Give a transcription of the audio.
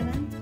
Senin?